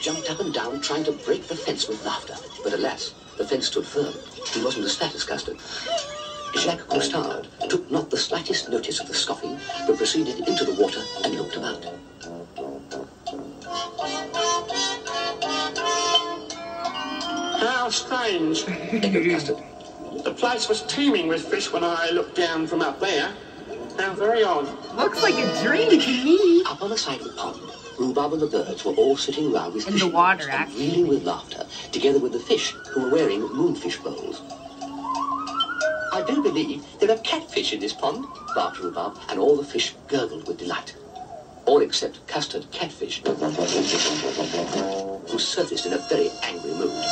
jumped up and down trying to break the fence with laughter. But alas, the fence stood firm. He wasn't as fat as Custard. Jacques Coustard took not the slightest notice of the scoffing, but proceeded into the water and looked about. How strange. Echoed Custard. The place was teeming with fish when I looked down from up there. How very odd. Looks like a dream to me. Up on the side of the pond, Roobarb and the birds were all sitting round with In the water, and reeling with laughter, together with the fish who were wearing moonfish bowls. I do believe there are catfish in this pond, barked Roobarb, and all the fish gurgled with delight. All except Custard Catfish, who surfaced in a very angry mood.